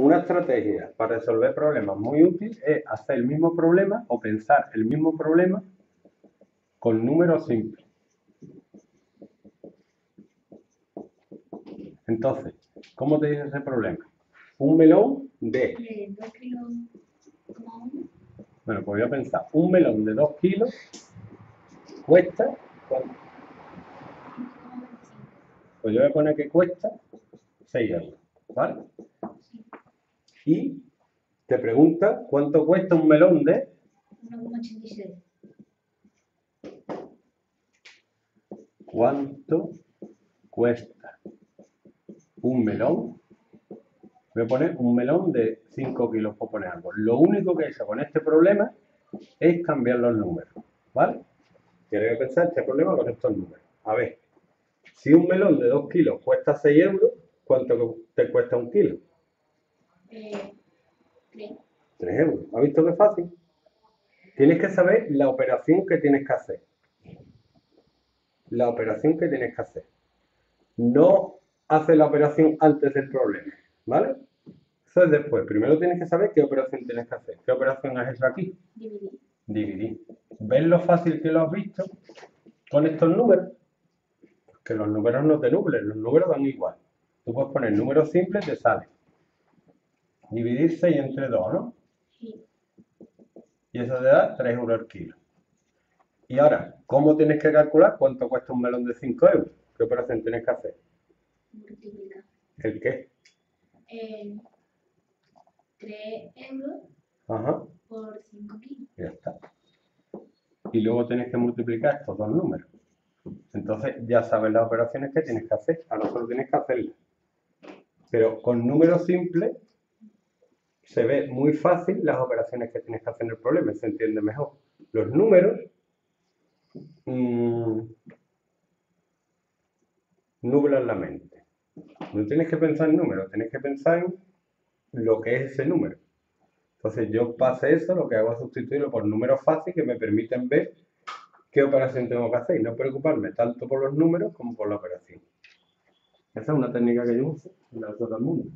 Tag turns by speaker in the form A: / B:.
A: Una estrategia para resolver problemas muy útil es hacer el mismo problema o pensar el mismo problema con números simples. Entonces, ¿cómo te dice ese problema? Un melón de...
B: De 2 kilos como uno.
A: Bueno, pues voy a pensar, un melón de 2 kilos cuesta... ¿cuánto?
B: 5,25.
A: Pues yo voy a poner que cuesta 6 euros, ¿vale? Y te pregunta cuánto cuesta un melón de...
B: 1,86.
A: ¿Cuánto cuesta un melón? Voy a poner un melón de 5 kilos por poner algo. Lo único que he hecho con este problema es cambiar los números, ¿vale? Tienes que pensar este problema con estos números. A ver, si un melón de 2 kilos cuesta 6 euros, ¿cuánto te cuesta un kilo?
B: Eh, 3.
A: 3 euros. ¿Has visto qué fácil? Tienes que saber la operación que tienes que hacer. La operación que tienes que hacer. No haces la operación antes del problema, ¿vale? Eso es después. Primero tienes que saber qué operación tienes que hacer. ¿Qué operación has hecho aquí?
B: Dividir.
A: Dividir. ¿Ves lo fácil que lo has visto con estos números? Que los números no te nublen, los números dan igual. Tú puedes poner números simples, te sale. Dividir 6 entre 2, ¿no?
B: Sí.
A: Y eso te da 3 euros el kilo. Y ahora, ¿cómo tienes que calcular cuánto cuesta un melón de 5 euros? ¿Qué operación tienes que hacer?
B: Multiplicar.
A: ¿El qué?
B: Eh, 3 euros
A: Ajá,
B: por 5 kilos.
A: ya está. Y luego tienes que multiplicar estos dos números. Entonces ya sabes las operaciones que tienes que hacer. Ahora solo tienes que hacerlas. Pero con números simples se ve muy fácil las operaciones que tienes que hacer en el problema se entiende mejor. Los números mm, nublan la mente. No tienes que pensar en números, tienes que pensar en lo que es ese número. Entonces yo pase eso, lo que hago es sustituirlo por números fáciles que me permiten ver qué operación tengo que hacer y no preocuparme tanto por los números como por la operación. Esa es una técnica que yo uso la uso todo el mundo.